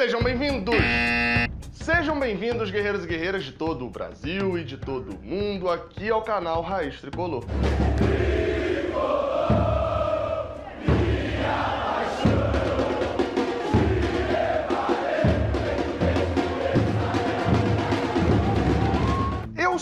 Sejam bem-vindos! Sejam bem-vindos, guerreiros e guerreiras de todo o Brasil e de todo o mundo, aqui ao canal Raiz Tricolor. Eu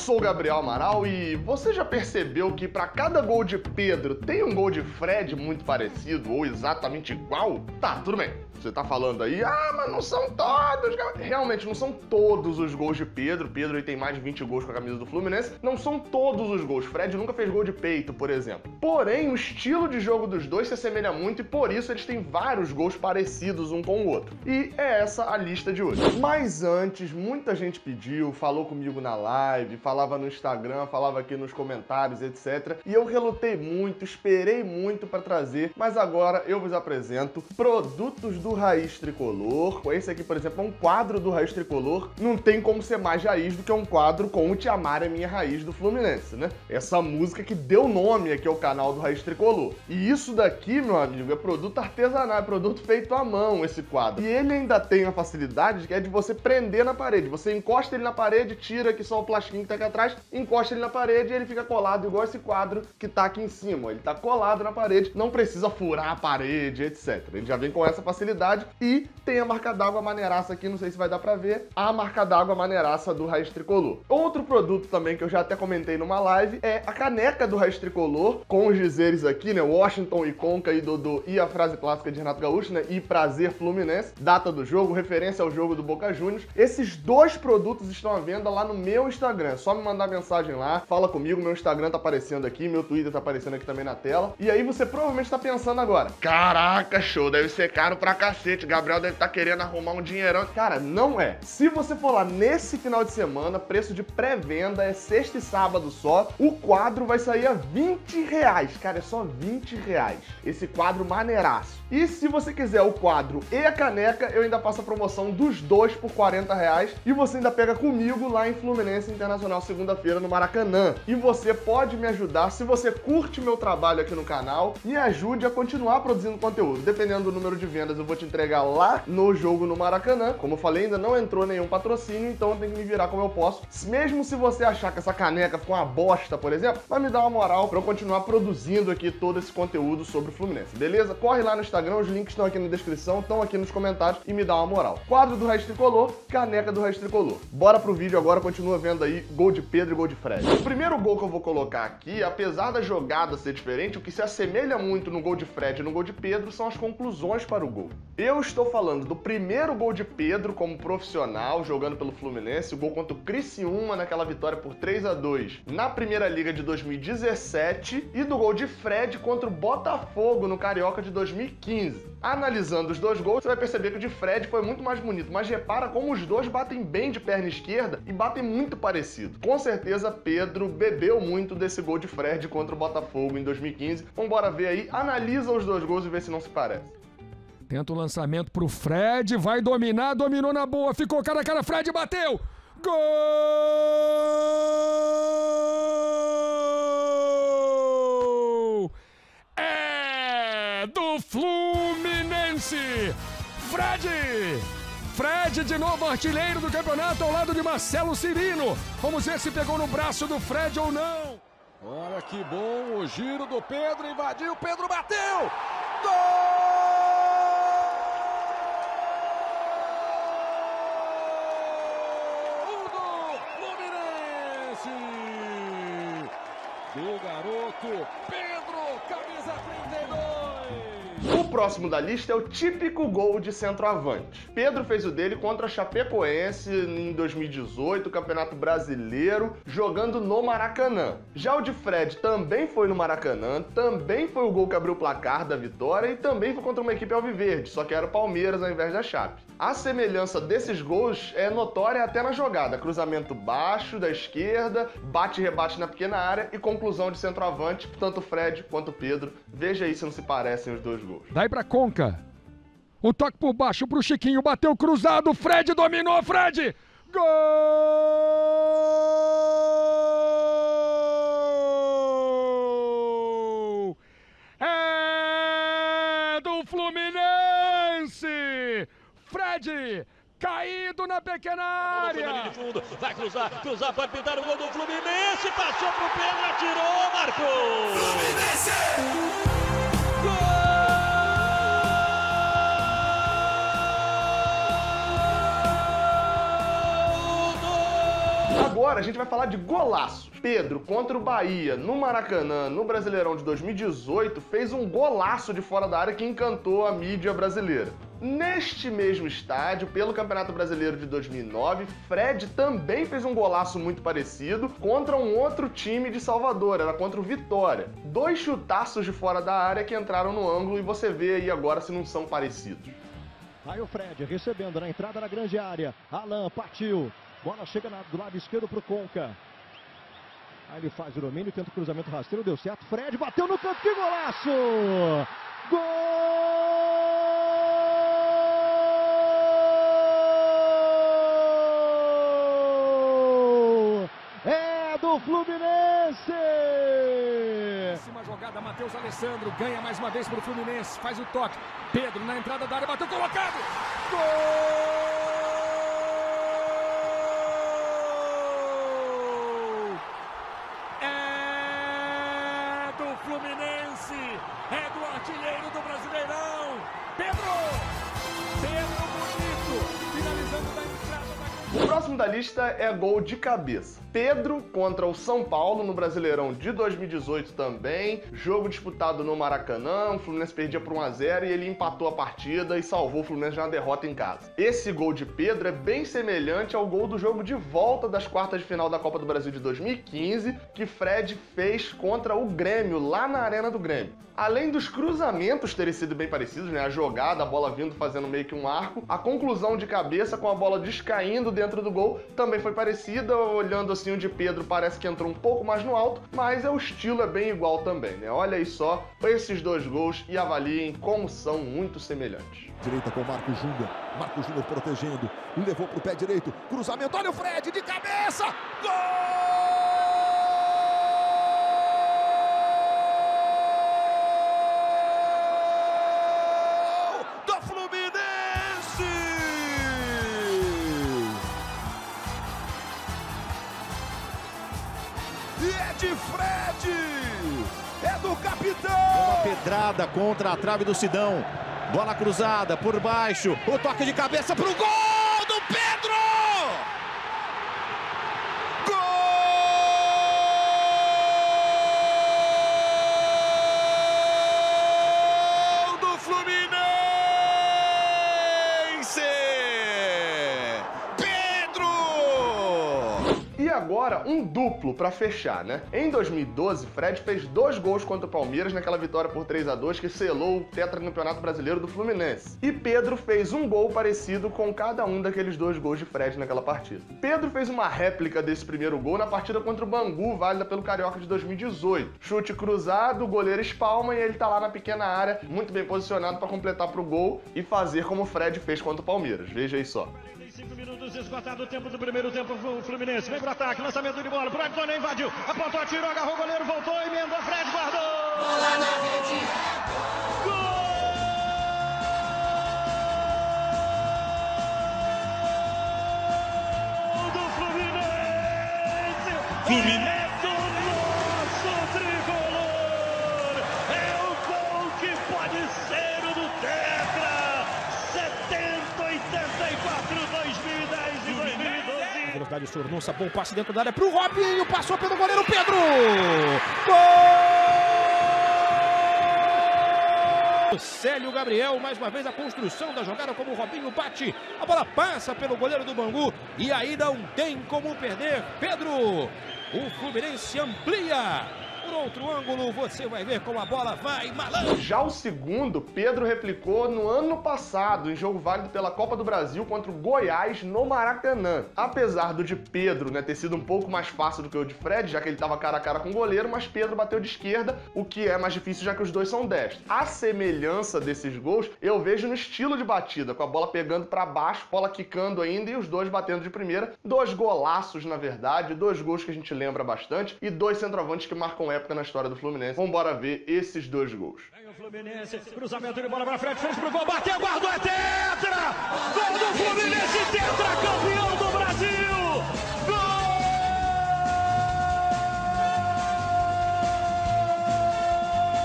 sou o Gabriel Amaral e você já percebeu que para cada gol de Pedro tem um gol de Fred muito parecido ou exatamente igual? Tá, tudo bem. Você tá falando aí, ah, mas não são todos. Realmente, não são todos os gols de Pedro. Pedro tem mais de 20 gols com a camisa do Fluminense. Não são todos os gols. Fred nunca fez gol de peito, por exemplo. Porém, o estilo de jogo dos dois se assemelha muito e por isso eles têm vários gols parecidos um com o outro. E é essa a lista de hoje. Mas antes, muita gente pediu, falou comigo na live, falava no Instagram, falava aqui nos comentários, etc. E eu relutei muito, esperei muito para trazer, mas agora eu vos apresento produtos do Raiz Tricolor. Esse aqui, por exemplo, é um quadro do Raiz Tricolor. Não tem como ser mais raiz do que um quadro com o Te Amar é Minha Raiz do Fluminense, né? Essa música que deu nome aqui ao canal do Raiz Tricolor. E isso daqui, meu amigo, é produto artesanal, é produto feito à mão, esse quadro. E ele ainda tem a facilidade que é de você prender na parede. Você encosta ele na parede, tira aqui só o plastiquinho que tá atrás, encosta ele na parede e ele fica colado igual esse quadro que tá aqui em cima. Ele tá colado na parede, não precisa furar a parede, etc. Ele já vem com essa facilidade e tem a marca d'água maneiraça aqui, não sei se vai dar pra ver, a marca d'água maneiraça do Raiz Tricolor. Outro produto também que eu já até comentei numa live é a caneca do Raiz Tricolor, com os dizeres aqui, né, Washington e Conca e Dodô e a frase clássica de Renato Gaúcho, né, e prazer Fluminense, data do jogo, referência ao jogo do Boca Juniors. Esses dois produtos estão à venda lá no meu Instagram, só me mandar mensagem lá, fala comigo, meu Instagram tá aparecendo aqui, meu Twitter tá aparecendo aqui também na tela. E aí você provavelmente tá pensando agora, caraca, show, deve ser caro pra cacete, Gabriel deve tá querendo arrumar um dinheirão. Cara, não é. Se você for lá nesse final de semana, preço de pré-venda é sexta e sábado só, o quadro vai sair a 20 reais. Cara, é só 20 reais. Esse quadro maneiraço. E se você quiser o quadro e a caneca, eu ainda faço a promoção dos dois por 40 reais. E você ainda pega comigo lá em Fluminense Internacional, segunda-feira, no Maracanã. E você pode me ajudar, se você curte meu trabalho aqui no canal, me ajude a continuar produzindo conteúdo. Dependendo do número de vendas, eu vou te entregar lá no jogo no Maracanã. Como eu falei, ainda não entrou nenhum patrocínio, então eu tenho que me virar como eu posso. Mesmo se você achar que essa caneca ficou uma bosta, por exemplo, vai me dar uma moral para eu continuar produzindo aqui todo esse conteúdo sobre o Fluminense, beleza? Corre lá no Instagram, os links estão aqui na descrição, estão aqui nos comentários e me dá uma moral. Quadro do Raiz Tricolor, caneca do Raiz Tricolor. Bora pro vídeo agora, continua vendo aí gol de Pedro e gol de Fred. O primeiro gol que eu vou colocar aqui, apesar da jogada ser diferente, o que se assemelha muito no gol de Fred e no gol de Pedro são as conclusões para o gol. Eu estou falando do primeiro gol de Pedro como profissional, jogando pelo Fluminense, o gol contra o Criciúma naquela vitória por 3 a 2 na Primeira Liga de 2017 e do gol de Fred contra o Botafogo no Carioca de 2015. Analisando os dois gols, você vai perceber que o de Fred foi muito mais bonito, mas repara como os dois batem bem de perna esquerda e batem muito parecido. Com certeza Pedro bebeu muito desse gol de Fred contra o Botafogo em 2015. Vamos ver aí, analisa os dois gols e vê se não se parece. Tenta o lançamento pro Fred, vai dominar, dominou na boa, ficou cara a cara, Fred bateu! Gol! É do Fluminense! Fred! Fred de novo artilheiro do campeonato ao lado de Marcelo Cirino. Vamos ver se pegou no braço do Fred ou não. Olha que bom o giro do Pedro, invadiu, Pedro bateu! Gol! do garoto Pedro, camisa 32. O próximo da lista é o típico gol de centroavante. Pedro fez o dele contra a Chapecoense em 2018, Campeonato Brasileiro, jogando no Maracanã. Já o de Fred também foi no Maracanã, também foi o gol que abriu o placar da vitória e também foi contra uma equipe alviverde, só que era o Palmeiras ao invés da Chape. A semelhança desses gols é notória até na jogada. Cruzamento baixo da esquerda, bate e rebate na pequena área e conclusão de centroavante, tanto Fred quanto Pedro. Veja aí se não se parecem os dois gols. Daí pra Conca. O toque por baixo pro Chiquinho, bateu cruzado, Fred dominou, Fred! Gol! É do Fluminense! Fred caído na pequena área. De fundo, vai cruzar, cruzar, pode pintar o gol do Fluminense, passou pro Pedro, atirou, marcou! Fluminense! Agora a gente vai falar de golaço. Pedro contra o Bahia no Maracanã, no Brasileirão de 2018, fez um golaço de fora da área que encantou a mídia brasileira. Neste mesmo estádio, pelo Campeonato Brasileiro de 2009, Fred também fez um golaço muito parecido contra um outro time de Salvador, era contra o Vitória. Dois chutaços de fora da área que entraram no ângulo e você vê aí agora se não são parecidos. Aí o Fred recebendo na entrada da grande área. Alan partiu. Bola chega do lado esquerdo para o Conca. Aí ele faz o domínio, tenta o cruzamento rasteiro, deu certo. Fred bateu no canto, que golaço! Gol! É do Fluminense! Jogada, Matheus Alessandro ganha mais uma vez para o Fluminense, faz o toque. Pedro na entrada da área, bateu colocado! Gol! artilheiro do Brasileirão, Pedro! Pedro Bonito, finalizando da entrada da... O próximo da lista é gol de cabeça. Pedro contra o São Paulo no Brasileirão de 2018 também. Jogo disputado no Maracanã. O Fluminense perdia por 1 a 0 e ele empatou a partida e salvou o Fluminense de uma derrota em casa. Esse gol de Pedro é bem semelhante ao gol do jogo de volta das quartas de final da Copa do Brasil de 2015, que Fred fez contra o Grêmio lá na Arena do Grêmio. Além dos cruzamentos terem sido bem parecidos, né? A jogada, a bola vindo fazendo meio que um arco, a conclusão de cabeça com a bola descaindo dentro do gol também foi parecida, olhando assim o de Pedro parece que entrou um pouco mais no alto, mas é o estilo é bem igual também, né? Olha aí só esses dois gols e avaliem como são muito semelhantes. Direita com o Marco Júnior. Marco Júnior protegendo. Levou pro pé direito. Cruzamento. Olha o Fred de cabeça. Gol! De Fred! É do capitão! Uma pedrada contra a trave do Sidão. Bola cruzada por baixo. O toque de cabeça pro gol agora um duplo para fechar, né? Em 2012, Fred fez dois gols contra o Palmeiras naquela vitória por 3 a 2 que selou o tetracampeonato brasileiro do Fluminense. E Pedro fez um gol parecido com cada um daqueles dois gols de Fred naquela partida. Pedro fez uma réplica desse primeiro gol na partida contra o Bangu, válida pelo Carioca de 2018. Chute cruzado, o goleiro espalma e ele tá lá na pequena área, muito bem posicionado para completar pro gol e fazer como o Fred fez contra o Palmeiras. Veja aí só. 5 minutos, esgotado o tempo do primeiro tempo, o Fluminense vem pro ataque, lançamento de bola, pro Antônio invadiu, apontou, atirou, agarrou o goleiro, voltou, emendou, Fred guardou! Bola na rede! Gol! do Fluminense! Fluminense! Velocidade Sornunça, bom passe dentro da área pro Robinho, passou pelo goleiro Pedro! Gol! Célio Gabriel, mais uma vez a construção da jogada como o Robinho bate, a bola passa pelo goleiro do Bangu e aí não tem como perder. Pedro, o Fluminense amplia outro ângulo, você vai ver como a bola vai malandro. Já o segundo, Pedro replicou no ano passado, em jogo válido pela Copa do Brasil contra o Goiás no Maracanã. Apesar do de Pedro né, ter sido um pouco mais fácil do que o de Fred, já que ele estava cara a cara com o goleiro, mas Pedro bateu de esquerda, o que é mais difícil já que os dois são destros. A semelhança desses gols eu vejo no estilo de batida, com a bola pegando para baixo, bola quicando ainda e os dois batendo de primeira. Dois golaços, na verdade, dois gols que a gente lembra bastante e dois centroavantes que marcam época na história do Fluminense. Vambora ver esses dois gols. Vem o Fluminense, cruzamento de bola pra frente, fez pro gol, bateu, guardou, é tetra! Gol do Fluminense tetracampeão do Brasil!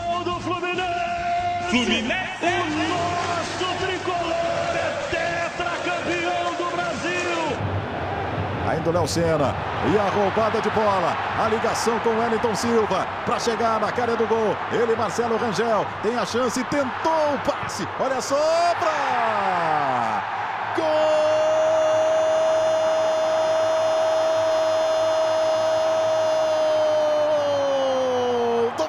Gol do Fluminense! Fluminense! O Ainda o Léo Senna. E a roubada de bola. A ligação com Wellington Silva. Para chegar na cara do gol. Ele, Marcelo Rangel. Tem a chance. Tentou o passe. Olha só. Pra... Gol do.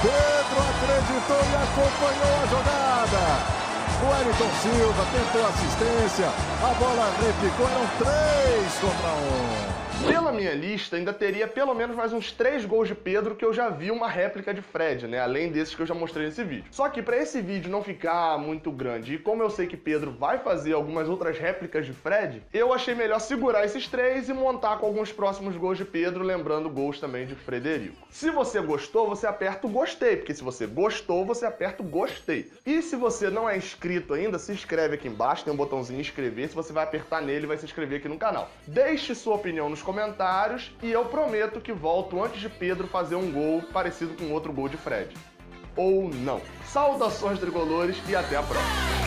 Pedro acreditou e acompanhou a jogada. Wellington Silva tentou assistência. A bola repicou. Eram três contra um. Pela minha lista, ainda teria pelo menos mais uns três gols de Pedro que eu já vi uma réplica de Fred, né? Além desses que eu já mostrei nesse vídeo. Só que para esse vídeo não ficar muito grande e como eu sei que Pedro vai fazer algumas outras réplicas de Fred, eu achei melhor segurar esses três e montar com alguns próximos gols de Pedro, lembrando gols também de Frederico. Se você gostou, você aperta o gostei, porque se você gostou, você aperta o gostei. E se você não é inscrito ainda, se inscreve aqui embaixo, tem um botãozinho inscrever, se você vai apertar nele, vai se inscrever aqui no canal. Deixe sua opinião nos comentários e eu prometo que volto antes de Pedro fazer um gol parecido com outro gol de Fred. Ou não. Saudações tricolores e até a próxima.